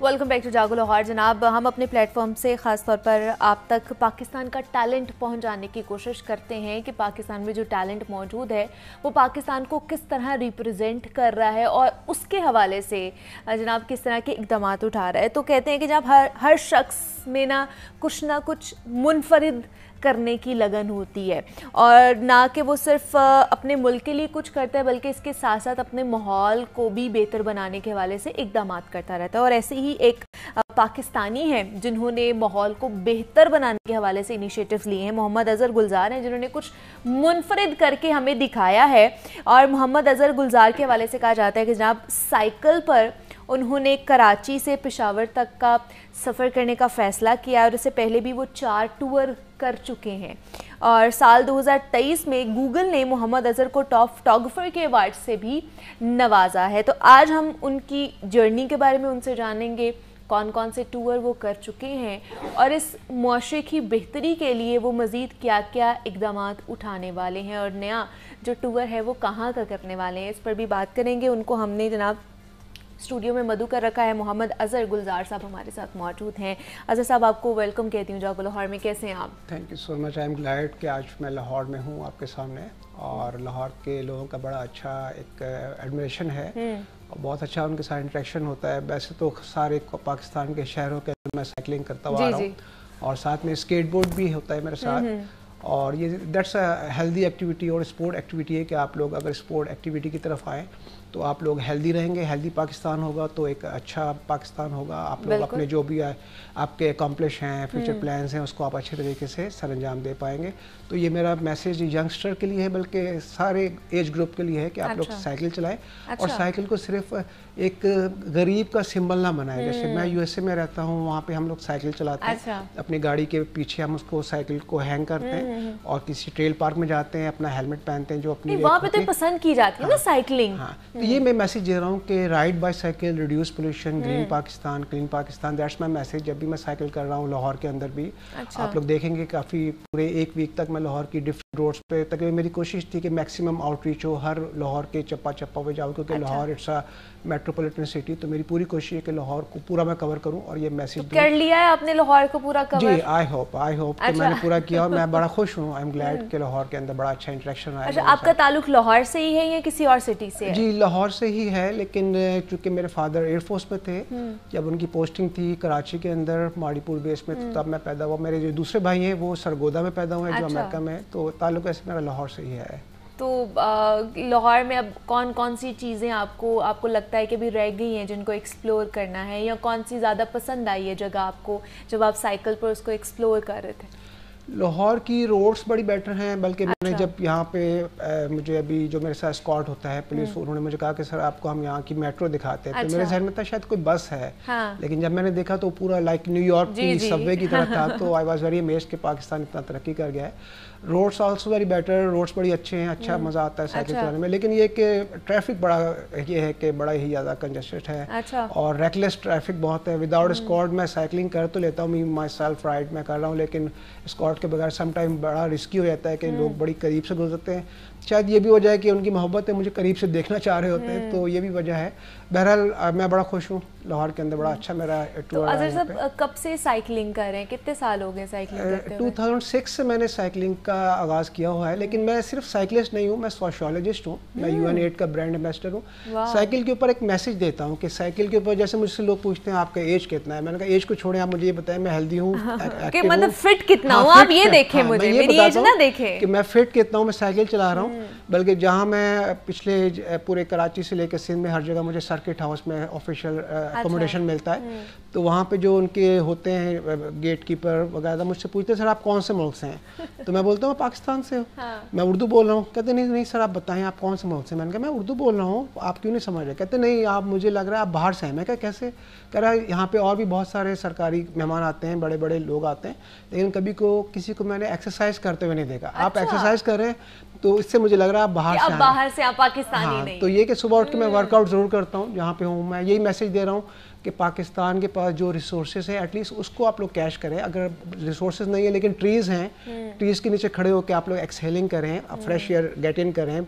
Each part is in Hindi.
वेलकम बैक टू जागो लाहौर जनाब। हम अपने प्लेटफॉर्म से ख़ास तौर पर आप तक पाकिस्तान का टैलेंट पहुँचाने की कोशिश करते हैं कि पाकिस्तान में जो टैलेंट मौजूद है, वो पाकिस्तान को किस तरह रिप्रेजेंट कर रहा है और उसके हवाले से, जनाब, किस तरह के इकदाम उठा रहा है। तो कहते हैं कि जब हर हर शख्स में ना कुछ ना कुछ मुनफरद करने की लगन होती है। और ना कि वो सिर्फ़ अपने मुल्क के लिए कुछ करता है, बल्कि इसके साथ साथ अपने माहौल को भी बेहतर बनाने के हवाले से इकदाम करता रहता है। और ऐसे ही एक पाकिस्तानी हैं जिन्होंने माहौल को बेहतर बनाने के हवाले से इनिशिएटिव्स लिए हैं। मोहम्मद अज़हर गुलजार हैं जिन्होंने कुछ मुनफरद करके हमें दिखाया है। और मोहम्मद अज़हर गुलजार के हवाले से कहा जाता है कि जनाब साइकिल पर उन्होंने कराची से पिशावर तक का सफ़र करने का फ़ैसला किया और इससे पहले भी वो चार टूर कर चुके हैं। और साल 2023 में गूगल ने मोहम्मद अज़हर को टॉप फोटोग्राफर के अवार्ड से भी नवाजा है। तो आज हम उनकी जर्नी के बारे में उनसे जानेंगे कौन कौन से टूर वो कर चुके हैं और इस मुआरे की बेहतरी के लिए वो मज़ीद क्या क्या इकदाम उठाने वाले हैं और नया जो टूर है वो कहाँ का करने वाले हैं, इस पर भी बात करेंगे। उनको हमने जनाब स्टूडियो में मधु कर रखा है मोहम्मद अज़हर गुलजार साहब हमारे साथ मौजूद हैं। अज़हर साहब आपको वेलकम कहती हूँ जाको लाहौर में कैसे हैं आप? Thank you so much I am glad कि आज मैं लाहौर में हूँ आपके सामने और लाहौर के लोगों का बड़ा अच्छा एक एडमिरेशन है। हम्म। और बहुत अच्छा उनके साथ इंट्रैक्शन होता है। वैसे तो सारे पाकिस्तान के शहरों के मैं साइकिलिंग करता हुआ रहा हूँ और साथ में स्केट बोर्ड भी होता है मेरे साथ। हम्म, हम्म। और ये दैट्स अ हेल्दी एक्टिविटी और स्पोर्ट एक्टिविटी है कि आप लोग अगर स्पोर्ट एक्टिविटी की तरफ़ आएँ तो आप लोग हेल्दी रहेंगे हेल्दी पाकिस्तान होगा तो एक अच्छा पाकिस्तान होगा आप लोग अपने जो भी आ, आपके अकम्पलिश हैं फ्यूचर हम्म। प्लान्स हैं उसको आप अच्छे तरीके से सर अंजाम दे पाएँगे तो ये मेरा मैसेज यंगस्टर के लिए है बल्कि सारे एज ग्रुप के लिए है कि आप अच्छा। लोग साइकिल चलाएँ अच्छा। और साइकिल को सिर्फ़ एक गरीब का सिंबल ना बनाए जैसे मैं यूएसए हम्म। में रहता हूँ वहाँ पे हम लोग साइकिल चलाते हैं अच्छा। अपनी गाड़ी के पीछे हम उसको साइकिल को हैंग करते हैं और किसी ट्रेल पार्क में जाते हैं अपना हेलमेट पहनते हैं जो अपनी वहाँ पे तो पसंद की जाती है ना साइकिलिंग हाँ। तो ये मैं मैसेज दे रहा हूँ कि ride by cycle reduce pollution green Pakistan clean Pakistan that's my message जब भी मैं साइकिल कर रहा हूँ लाहौर के अंदर भी अच्छा। आप लोग देखेंगे काफ़ी पूरे एक वीक तक मैं लाहौर की डिफरेंट रोड्स पे तकरीबन मेरी कोशिश थी कि मैक्सिमम आउटरीच हो हर लाहौर के चप्पा चप्पा पे जाऊँ क्योंकि अच्छा। Lahore it's a metropolitan city तो मेरी पूरी कोशिश है कि लाहौर को पूरा मैं कवर करूँ और ये मैसेज तो कर लिया है आपने लाहौर को पूरा cover ji I hope I hope कि मैंने पूरा किया और मैं बड़ा खुश हूँ आई एम ग्लैड कि लाहौर के अंदर बड़ा अच्छा इंटरेक्शन आया अच्छा आपका ताल्लुक लाहौर से ही है या किसी और सिटी से है जी लाहौर से ही है लेकिन चूँकि मेरे फादर एयरफोर्स में थे हम्म। जब उनकी पोस्टिंग थी कराची के अंदर माड़ीपुर बेस में तो हम्म। तब मैं पैदा हुआ मेरे जो दूसरे भाई हैं वो सरगोदा में पैदा हुए हैं जो अच्छा। अमेरिका में तो ताल्लुक ऐसे मेरा लाहौर से ही है तो लाहौर में अब कौन कौन सी चीज़ें आपको आपको लगता है कि अभी रह गई हैं जिनको एक्सप्लोर करना है या कौन सी ज़्यादा पसंद आई है जगह आपको जब आप साइकिल पर उसको एक्सप्लोर कर रहे थे लाहौर की रोड्स बड़ी बेटर हैं बल्कि अच्छा। मैंने जब यहाँ पे आ, मुझे अभी जो मेरे साथ स्कॉट होता है पुलिस हम्म। उन्होंने मुझे कहा कि सर आपको हम यहाँ की मेट्रो दिखाते हैं अच्छा। तो मेरे अच्छा। जहन में था शायद कोई बस है हाँ। लेकिन जब मैंने देखा तो पूरा लाइक न्यूयॉर्क की सबवे की तरह था तो आई वॉज़ वेरी अमेज कि पाकिस्तान इतना तरक्की कर गया है roads also very better roads बड़ी अच्छे हैं अच्छा हम्म। मज़ा आता है साइकिल अच्छा। चलाने में लेकिन ये कि ट्रैफ़िक बड़ा ये है कि बड़ा ही ज़्यादा कंजस्टेड है अच्छा। और रेकलेस ट्रैफ़िक बहुत है विदाउट स्कॉट हम्म। मैं साइकिलिंग कर तो लेता हूँ माई सेल्फ राइड मैं कर रहा हूँ लेकिन स्कॉट के बगैर समटाइम बड़ा रिस्की हो जाता है कि लोग हम्म। बड़ी करीब से गुजरते हैं शायद ये भी वजह है कि उनकी मोहब्बत है मुझे करीब से देखना चाह रहे होते हैं तो ये भी वजह है। बहरहाल मैं बड़ा खुश हूँ लाहौर के अंदर बड़ा अच्छा मेरा टूर तो अजहर साहब कब से साइकिलिंग कर रहे हैं? कितने साल हो गए साइकिलिंग करते टू थाउज़ेंड सिक्स से मैंने साइकिलिंग का आगाज़ किया हुआ है लेकिन मैं सिर्फ़ साइकिलिस्ट नहीं हूँ मैं सोशोलॉजिस्ट हूँ। मैं यू एन एड का ब्रांड एम्बेसडर हूँ। साइकिल के ऊपर एक मैसेज देता हूँ कि साइकिल के ऊपर जैसे मुझसे लोग पूछते हैं आपका एज कितना है? मैंने कहा एज को छोड़े आप मुझे ये बताएँ मैं हेल्दी हूँ मतलब फिट कितना हाँ, हूँ आप ये देखें हाँ, मुझे मेरी एज ना देखें। कि मैं फिट कितना हूँ मैं साइकिल चला रहा हूँ। हम्म। बल्कि जहाँ मैं पिछले पूरे कराची से लेकर सिंध में हर जगह मुझे सर्किट हाउस में ऑफिशियल अकोमोडेशन अच्छा। मिलता है हम्म। तो वहाँ पे जो उनके होते हैं गेट कीपर वगैरह मुझसे पूछते हैं सर आप कौन से मुल्क से हैं तो मैं बोलता हूँ पाकिस्तान से हाँ। मैं उर्दू बोल रहा हूँ कहते नहीं नहीं सर आप बताएँ आप कौन से मुल्क से मैंने कहा मैं उर्दू बोल रहा हूँ आप क्यों नहीं समझ रहे कहते नहीं आप मुझे लग रहा है आप बाहर से हैं मैं क्या कैसे कह रहा है यहाँ पे और भी बहुत सारे सरकारी मेहमान आते हैं बड़े बड़े लोग आते हैं लेकिन कभी को किसी को मैंने एक्सरसाइज करते हुए नहीं देखा अच्छा। आप एक्सरसाइज कर रहे हैं तो इससे मुझे लग रहा है बाहर से बाहर से आप पाकिस्तानी हाँ, नहीं तो ये कि सुबह उठ के मैं वर्कआउट हम्म। ज़रूर करता हूँ जहाँ पे हूँ मैं यही मैसेज दे रहा हूँ कि पाकिस्तान के पास जो रिसोर्सेज है एटलीस्ट उसको आप लोग कैश करें। अगर रिसोर्स नहीं है लेकिन ट्रीज़ हैं ट्रीज़ हम्म। के नीचे खड़े होकर आप लोग एक्सहेलिंग करें फ्रेश एयर गेट इन करें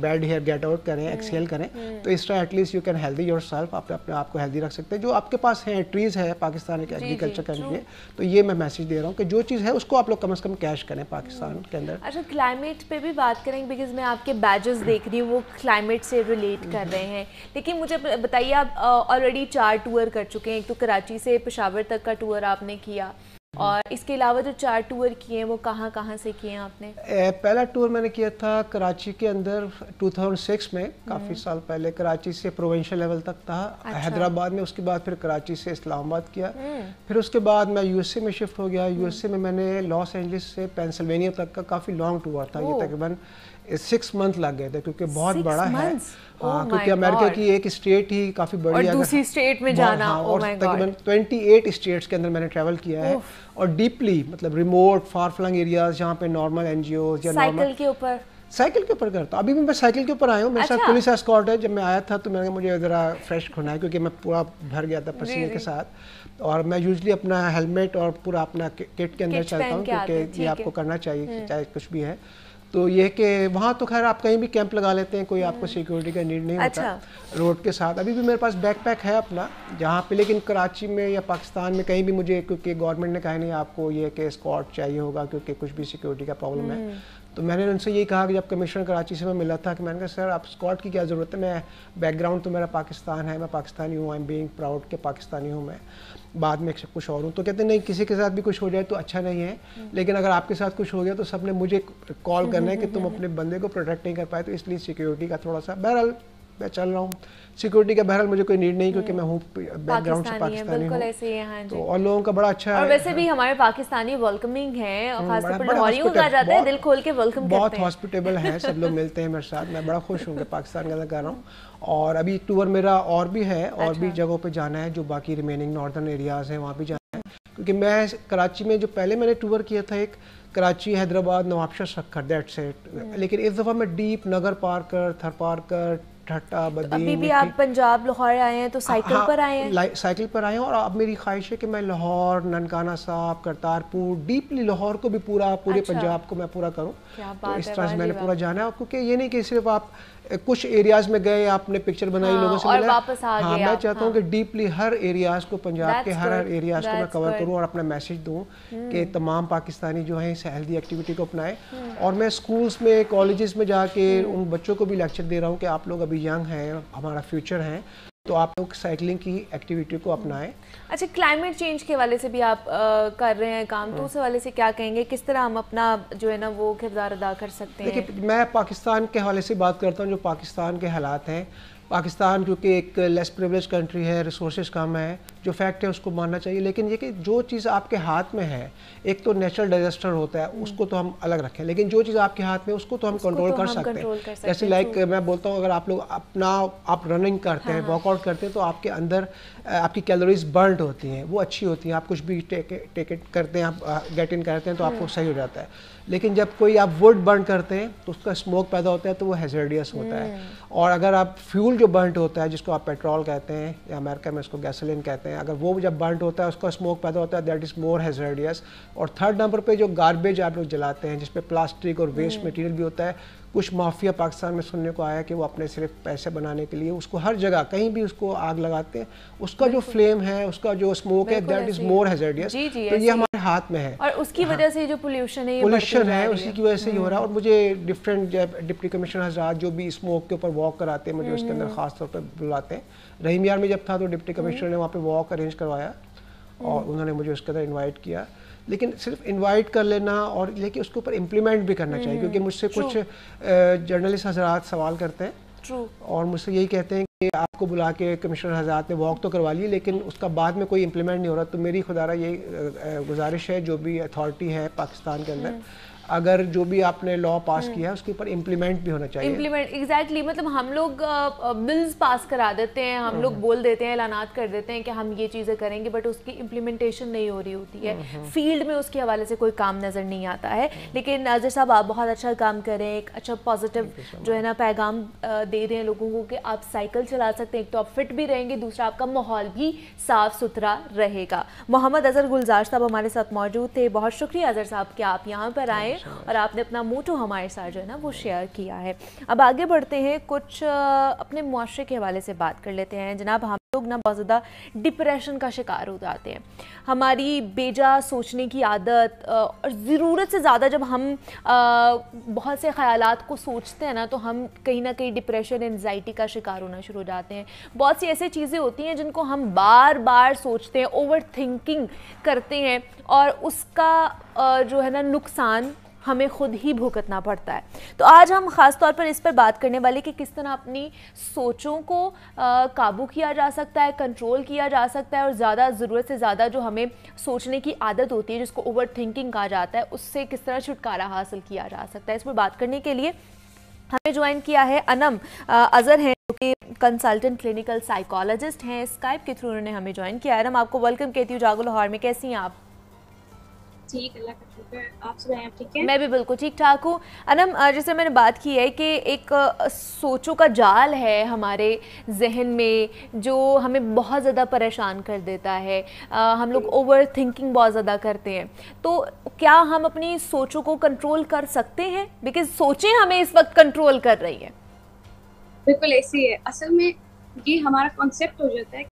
बैड हेयर गेट आउट करें एक्सहेल हम्म। करें। हम्म। तो इस तरह at least you can healthy yourself आप अपने आप को हेल्दी रख सकते हैं। जो आपके पास है ट्रीज़ है पाकिस्तान के एग्रीकल्चर करने लिए तो ये मैं मैसेज दे रहा हूँ कि जो चीज़ है उसको आप लोग कम अज़ कम कैश करें पाकिस्तान के अंदर। अच्छा क्लाइमेट पे भी बात करेंगे बिकॉज़ मैं आपके बैजेस देख रही हूँ वो क्लाइमेट से रिलेट कर रहे हैं। लेकिन मुझे बताइए आप ऑलरेडी चार टूर कर चुके हैं। एक तो कराची से पेशावर तक का टूर आपने किया और इसके अलावा जो चार टूर किए हैं वो कहाँ कहाँ से किए हैं आपने? पहला टूर मैंने किया था कराची के अंदर 2006 में काफ़ी हम्म। साल पहले। कराची से प्रोविंशियल लेवल तक था। अच्छा। हैदराबाद में उसके बाद फिर कराची से इस्लामाबाद किया। हम्म। फिर उसके बाद मैं यूएसए में शिफ्ट हो गया। यूएसए में मैंने लॉस एंजलिस से पेंसिल्वेनिया तक का काफ़ी लॉन्ग टूर था। ये तकरीबन सिक्स मंथ लग गए थे क्योंकि बहुत बड़ा है। हाँ oh क्योंकि अमेरिका की एक स्टेट ही काफ़ी बड़ी और दूसरी स्टेट में जाना हाँ, और oh तकरीबन ट्वेंटी एट स्टेट्स के अंदर मैंने ट्रैवल किया है। और डीपली मतलब रिमोट फार फ्लंग एरियाज़ जहाँ पे नॉर्मल एन या साइकिल के ऊपर? साइकिल के ऊपर करता हूँ। अभी भी मैं साइकिल के ऊपर आया हूँ। मेरे अच्छा। साथ पुलिस एस्कॉर्ट है। जब मैं आया था तो मैंने मुझे ज़रा फ्रेश होना है क्योंकि मैं पूरा भर गया था पसीने के साथ। और मैं यूजली अपना हेलमेट और पूरा अपना किट के अंदर चलता हूँ क्योंकि ये आपको करना चाहिए हम्म। चाहे कुछ भी है। तो ये कि वहाँ तो खैर आप कहीं भी कैंप लगा लेते हैं कोई आपको सिक्योरिटी का नीड नहीं अच्छा। होता रोड के साथ अभी भी मेरे पास बैकपैक है अपना जहाँ पे लेकिन कराची में या पाकिस्तान में कहीं भी मुझे क्योंकि गवर्नमेंट ने कहा नहीं आपको ये कि स्कॉट चाहिए होगा क्योंकि कुछ भी सिक्योरिटी का प्रॉब्लम है हम्म। तो मैंने उनसे यही कहा कि जब कमिश्नर कराची से मैं मिला था कि मैंने कहा सर आप स्कॉट की क्या ज़रूरत है? मैं बैकग्राउंड तो मेरा पाकिस्तान है मैं पाकिस्तानी हूँ आई एम बीइंग प्राउड के पाकिस्तानी हूँ मैं। बाद में कुछ और हूँ। तो कहते नहीं किसी के साथ भी कुछ हो जाए तो अच्छा नहीं है। लेकिन अगर आपके साथ कुछ हो गया तो सबने मुझे कॉल करना है कि तुम अपने बंदे को प्रोटेक्ट नहीं कर पाए तो इसलिए सिक्योरिटी का थोड़ा सा बहरहाल मैं चल रहा हूँ। सिक्योरिटी का बहरहाल मुझे कोई नीड नहीं क्योंकि मैं हूँ बैकग्राउंड से पाकिस्तानी हूँ हाँ। तो और लोगों का बड़ा अच्छा और वैसे भी हमारे पाकिस्तानी वेलकमिंग है और हम्म, खासतौर पर लाहौरियों का जाता है दिल खोल के वेलकम बहुत हॉस्पिटेबल है। सब लोग मिलते हैं मेरे साथ मैं बड़ा खुश हूँ कि पाकिस्तान का कर रहा हूँ। और अभी टूर मेरा और भी है और भी अच्छा। जगहों पे जाना है जो बाकी रिमेनिंग नॉर्दर्न एरियाज़ हैं वहाँ भी जाना है। क्योंकि मैं कराची में जो पहले मैंने टूर किया था एक कराची हैदराबाद नवाबशाह सखर दैट सेट लेकिन इस दफ़ा मैं डीप नगर पार्कर थर पार्कर ठट्टा बदी अभी भी आप पंजाब लाहौर आए हैं तो साइकिल हाँ, पर आए हैं साइकिल पर आए हैं और अब मेरी ख्वाहिश है कि मैं लाहौर ननकाना साहब करतारपुर डीपली लाहौर को भी पूरा पूरे अच्छा। पंजाब को मैं पूरा करूँ तो इस तरह से मैंने पूरा जाना है क्योंकि ये नहीं कि सिर्फ़ आप कुछ एरियाज़ में गए आपने पिक्चर बनाई हाँ, लोगों से मिला वापस आ हाँ मैं चाहता हूँ हाँ। कि डीपली हर एरियाज़ को पंजाब के हर हर एरियाज़ को मैं कवर करूँ और अपना मैसेज दूँ hmm. कि तमाम पाकिस्तानी जो हैं इस हेल्दी एक्टिविटी को अपनाएँ hmm. और मैं स्कूल्स में कॉलेजेस में जाके hmm. उन बच्चों को भी लेक्चर दे रहा हूँ कि आप लोग अभी यंग हैं हमारा फ्यूचर है तो आप लोग साइकिलिंग की एक्टिविटी को अपनाएँ। अच्छा क्लाइमेट चेंज के वाले से भी आप आ, कर रहे हैं काम तो हाँ। उस वाले से क्या कहेंगे? किस तरह हम अपना जो है ना वो किरदार अदा कर सकते हैं? देखिए मैं पाकिस्तान के हवाले से बात करता हूँ जो पाकिस्तान के हालात हैं। पाकिस्तान क्योंकि एक लेस प्रिवलेज कंट्री है रिसोर्स कम है जो फैक्ट है उसको मानना चाहिए लेकिन ये कि जो चीज़ आपके हाथ में है एक तो नेचुरल डिजास्टर होता है। उसको तो हम अलग रखें लेकिन जो चीज़ आपके हाथ में उसको तो हम कंट्रोल तो कर, सकते हैं जैसे लाइक मैं बोलता हूँ अगर आप लोग अपना आप रनिंग करते हैं वर्कआउट हाँ, हाँ। करते हैं तो आपके अंदर आपकी कैलोरीज बर्न होती हैं वो अच्छी होती हैं आप कुछ भी टेक करते हैं आप गेट इन करते हैं तो आपको हम्म। सही हो जाता है लेकिन जब कोई आप वुड बर्न करते हैं तो उसका स्मोक पैदा होता है तो वो हेजर्डियस होता है हम्म। और अगर आप फ्यूल जो बर्न होता है जिसको आप पेट्रोल कहते हैं या अमेरिका में उसको गैसोलिन कहते हैं अगर वो जब बर्न होता है उसका स्मोक पैदा होता है दैट इज़ मोर हेजर्डियस और थर्ड नंबर पे जो गार्बेज आप लोग जलाते हैं जिसमें प्लास्टिक और वेस्ट मटेरियल हम्म। भी होता है कुछ माफिया पाकिस्तान में सुनने को आया कि वो अपने सिर्फ़ पैसे बनाने के लिए उसको हर जगह कहीं भी उसको आग लगाते हैं। उसका जो फ्लेम है उसका जो स्मोक है दैट इज़ मोर हेजर्डियस तो ये हमारे हाथ में है। और उसकी हाँ। वजह से जो पोल्यूशन है पोल्यूशन है उसी की वजह से ही हो रहा है। और हम्म। मुझे डिफरेंट डिप्टी कमिश्नर हजरात जो भी स्मोक के ऊपर वॉक कराते हैं मुझे उसके अंदर हम्म। खास तौर पर बुलाते हैं। रहीम यार में जब था तो डिप्टी कमिश्नर हम्म। ने वहाँ पे वॉक अरेंज करवाया और उन्होंने मुझे उसके अंदर इन्वाइट किया। लेकिन सिर्फ़ इनवाइट कर लेना और लेकिन उसके ऊपर इम्प्लीमेंट भी करना चाहिए क्योंकि मुझसे कुछ जर्नलिस्ट हजरात सवाल करते हैं. और मुझसे यही कहते हैं कि आपको बुला के कमिश्नर हजरात ने वॉक तो करवा ली लेकिन उसका बाद में कोई इम्प्लीमेंट नहीं हो रहा। तो मेरी खुदारा ये गुजारिश है जो भी अथॉरिटी है पाकिस्तान के अंदर अगर जो भी आपने लॉ पास हम्म। किया है उसके ऊपर इम्प्लीमेंट भी होना चाहिए। इम्प्लीमेंट एग्जैक्टली exactly, मतलब हम लोग बिल्स पास करा देते हैं हम लोग हम्म। बोल देते हैं ऐलानात कर देते हैं कि हम ये चीज़ें करेंगे बट उसकी इम्प्लीमेंटेशन नहीं हो रही होती है। फ़ील्ड में उसके हवाले से कोई काम नज़र नहीं आता है। लेकिन नाजर साहब आप बहुत अच्छा काम करें एक अच्छा पॉजिटिव जो है ना पैगाम दे रहे हैं लोगों को कि आप साइकिल चला सकते हैं एक तो आप फिट भी रहेंगे दूसरा आपका माहौल भी साफ़ सुथरा रहेगा। मोहम्मद अजहर गुलजार साहब हमारे साथ मौजूद थे बहुत शुक्रिया अजहर साहब कि आप यहाँ पर आए। और आपने अपना मोटो हमारे साथ जो है ना, वो शेयर किया है। अब आगे बढ़ते हैं, कुछ अपने मुआरे के हवाले से बात कर लेते हैं। जनाब, हम लोग ना बहुत ज़्यादा डिप्रेशन का शिकार हो जाते हैं। हमारी बेजा सोचने की आदत और ज़रूरत से ज़्यादा जब हम बहुत से ख्याल को सोचते हैं ना तो हम कहीं ना कहीं डिप्रेशन एनजाइटी का शिकार होना शुरू हो जाते हैं। बहुत सी ऐसी चीज़ें होती हैं जिनको हम बार बार सोचते हैं ओवर थिंकिंग करते हैं, और उसका जो है ना, नुकसान हमें खुद ही भुगतना पड़ता है। तो आज हम ख़ास तौर पर इस पर बात करने वाले कि किस तरह अपनी सोचों को काबू किया जा सकता है कंट्रोल किया जा सकता है और ज़्यादा ज़रूरत से ज़्यादा जो हमें सोचने की आदत होती है, जिसको ओवर थिंकिंग कहा जाता है, उससे किस तरह छुटकारा हासिल किया जा सकता है। इस पर बात करने के लिए हमें ज्वाइन किया है अनम अज़हर हैं, जो कि कंसल्टेंट क्लिनिकल साइकोलॉजिस्ट हैं। स्काइप के थ्रू उन्होंने हमें ज्वाइन किया है। अनम, आपको वेलकम कहती हूँ, जागो लाहौर में, कैसी हैं आप? ठीक अल्लाह ठीक है? मैं भी बिल्कुल ठीक ठाक हूँ। अनम जैसे मैंने बात की है कि एक सोचों का जाल है हमारे जहन में जो हमें बहुत ज़्यादा परेशान कर देता है। हम लोग ओवर थिंकिंग बहुत ज़्यादा करते हैं। तो क्या हम अपनी सोचों को कंट्रोल कर सकते हैं? बिकॉज़ सोचें हमें इस वक्त कंट्रोल कर रही है। बिल्कुल ऐसी है। असल में ये हमारा कॉन्सेप्ट हो जाता है